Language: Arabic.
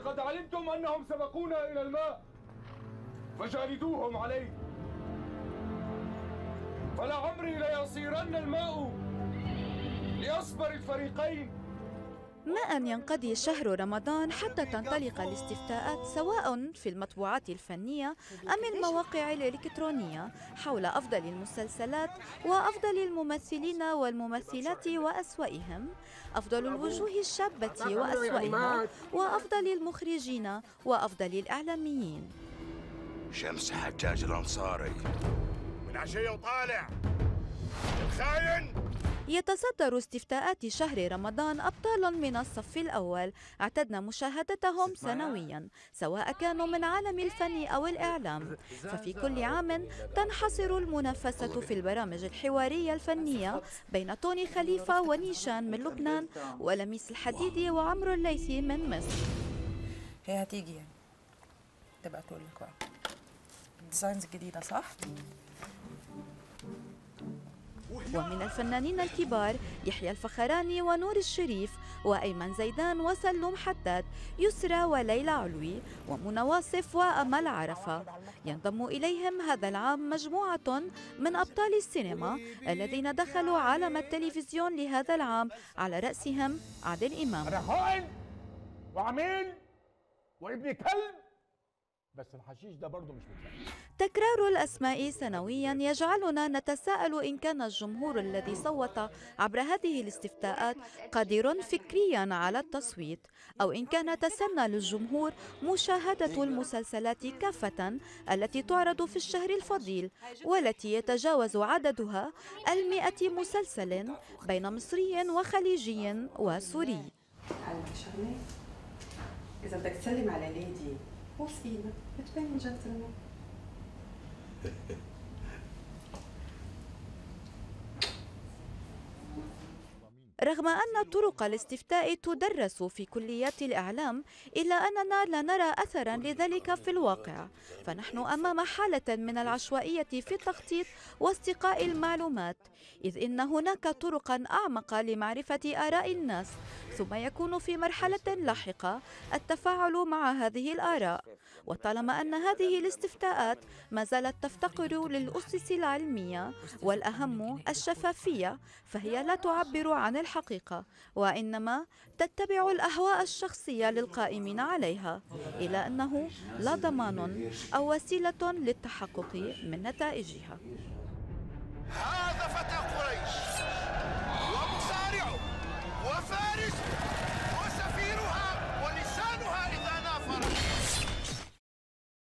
ولقد علمتم أنهم سبقونا إلى الماء فجالدوهم عليه. فلعمري ليصيرن الماء لأصبر الفريقين. ما أن ينقضي شهر رمضان حتى تنطلق الاستفتاءات سواء في المطبوعات الفنية أم المواقع الإلكترونية حول أفضل المسلسلات وأفضل الممثلين والممثلات وأسوأهم أفضل الوجوه الشابة وأسوأها وأفضل المخرجين وأفضل الإعلاميين. شمس حجاج الأنصاري. من عشية وطالع. الخاين! يتصدر استفتاءات شهر رمضان أبطال من الصف الأول. اعتدنا مشاهدتهم سنويا سواء كانوا من عالم الفن أو الإعلام. ففي كل عام تنحصر المنافسة في البرامج الحوارية الفنية بين توني خليفة ونيشان من لبنان ولميس الحديدي وعمرو الليثي من مصر. هي هتيجي يعني. تبقى تقول لك بقى designs الجديدة صح؟ ومن الفنانين الكبار يحيى الفخراني ونور الشريف وأيمن زيدان وسلوم حداد يسرى وليلى علوي ومنى واصف وأمل عرفة. ينضم إليهم هذا العام مجموعة من أبطال السينما الذين دخلوا عالم التلفزيون لهذا العام على رأسهم عادل إمام. وعميل وابن كلب بس الحشيش ده برضه مش متفق تكرار الأسماء سنويا يجعلنا نتساءل إن كان الجمهور الذي صوت عبر هذه الاستفتاءات قادر فكريا على التصويت أو إن كان تسنى للجمهور مشاهدة المسلسلات كافة التي تعرض في الشهر الفضيل والتي يتجاوز عددها المئة مسلسل بين مصري وخليجي وسوري. إذا بدك تسلم على ليدي Olsun yine. Lütfen rica ederim. رغم أن طرق الاستفتاء تدرس في كليات الإعلام إلا أننا لا نرى أثرا لذلك في الواقع. فنحن أمام حالة من العشوائية في التخطيط واستقاء المعلومات إذ إن هناك طرقا أعمق لمعرفة آراء الناس ثم يكون في مرحلة لاحقة التفاعل مع هذه الآراء. وطالما أن هذه الاستفتاءات ما زالت تفتقر للأسس العلمية والأهم الشفافية فهي لا تعبر عن الحقيقة وإنما تتبع الأهواء الشخصية للقائمين عليها إلى أنه لا ضمان أو وسيلة للتحقق من نتائجها. هذا فتى قريش ومصارعه وفارس